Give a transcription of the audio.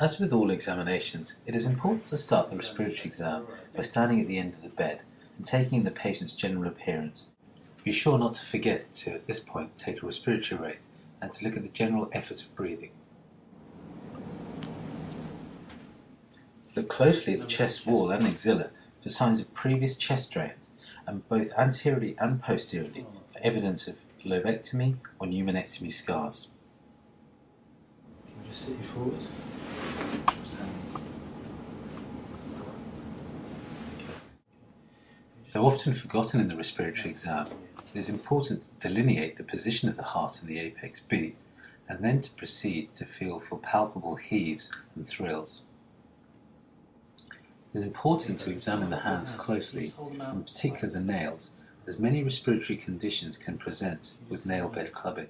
As with all examinations, it is important to start the respiratory exam by standing at the end of the bed and taking in the patient's general appearance. Be sure not to forget to, at this point, take a respiratory rate and to look at the general effort of breathing. Look closely at the chest wall and axilla for signs of previous chest drains and both anteriorly and posteriorly for evidence of lobectomy or pneumonectomy scars. Can you just sit you forward? Though often forgotten in the respiratory exam, it is important to delineate the position of the heart in the apex beat and then to proceed to feel for palpable heaves and thrills. It is important to examine the hands closely, in particular the nails, as many respiratory conditions can present with nail bed clubbing.